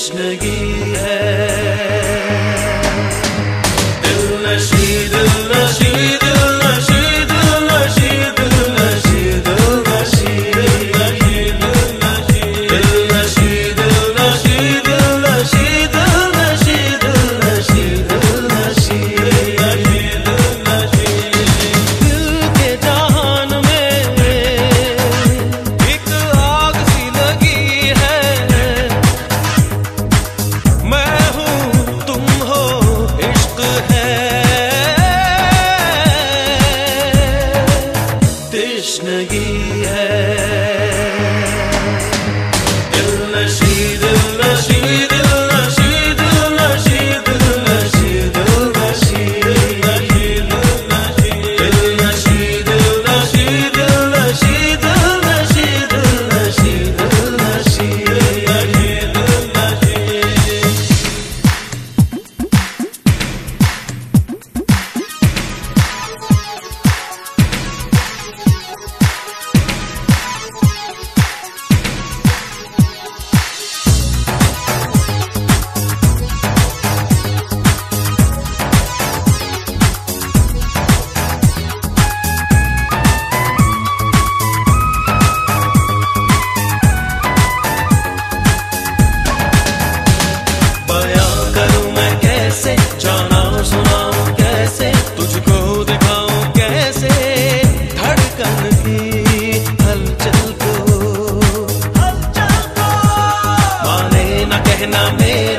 Krishna Gita. Krishna Gita. यारा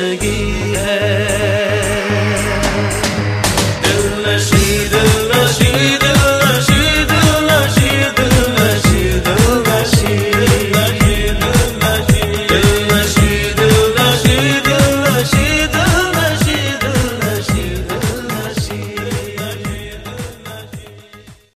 negue